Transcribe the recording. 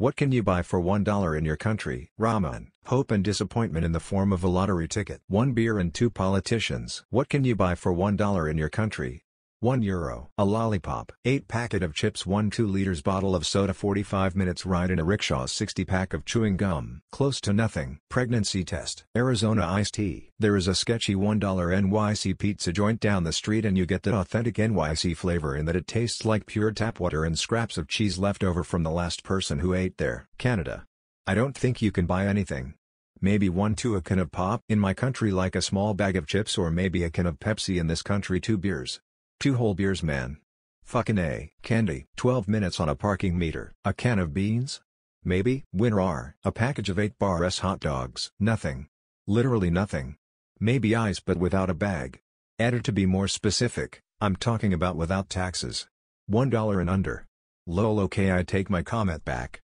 What can you buy for $1 in your country? Ramen. Hope and disappointment in the form of a lottery ticket. One beer and two politicians. What can you buy for $1 in your country? 1 euro. A lollipop. 8 packet of chips 1 2 liters bottle of soda 45 minutes ride in a rickshaw 60 pack of chewing gum. Close to nothing. Pregnancy test. Arizona iced tea. There is a sketchy $1 NYC pizza joint down the street and you get the authentic NYC flavor in that it tastes like pure tap water and scraps of cheese left over from the last person who ate there. Canada. I don't think you can buy anything. Maybe one to a can of pop in my country like a small bag of chips or maybe a can of Pepsi in this country two beers. Two whole beers man. Fucking A. Candy. 12 minutes on a parking meter. A can of beans? Maybe. Winner are. A package of 8 bar S hot dogs. Nothing. Literally nothing. Maybe ice but without a bag. Added to be more specific, I'm talking about without taxes. $1 and under. Lol okay I take my comment back.